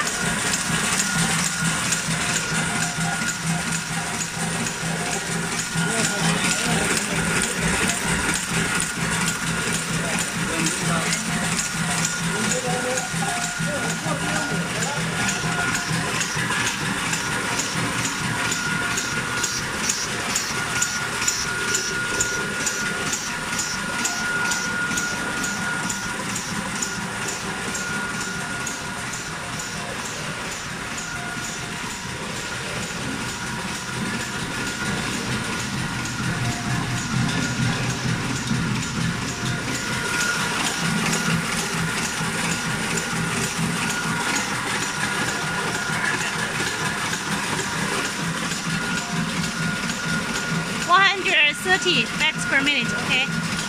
fast. 130 bats per minute, okay?